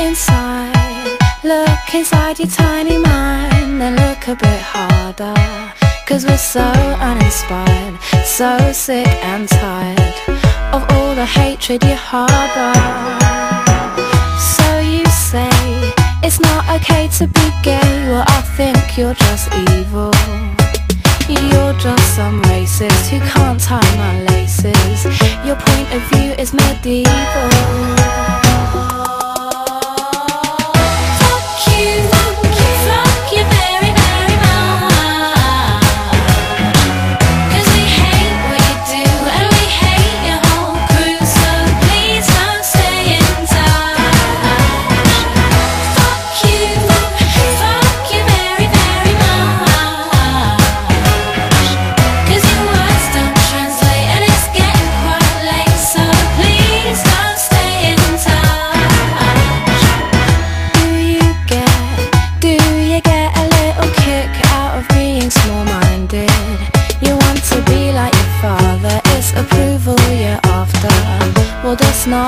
inside Look inside your tiny mind Then look a bit harder. Cause we're so uninspired So sick and tired Of all the hatred you harbor. So you say It's not okay to be gay Well I think you're just evil. You're just some racist who can't tie my laces. Your point of view is medieval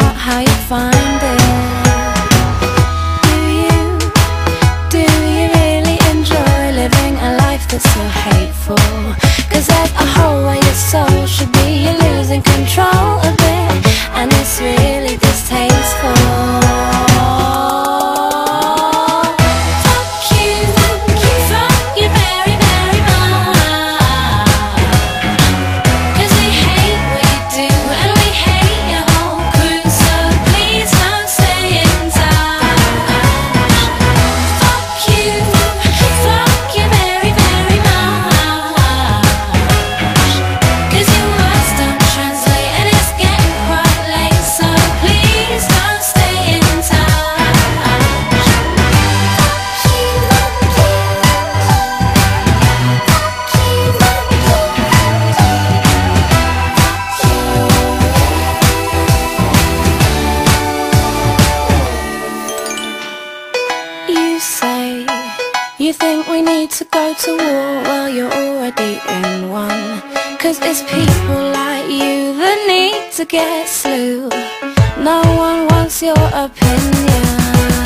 not how you find it you think we need to go to war Well, you're already in one? Cause it's people like you that need to get slew. No one wants your opinion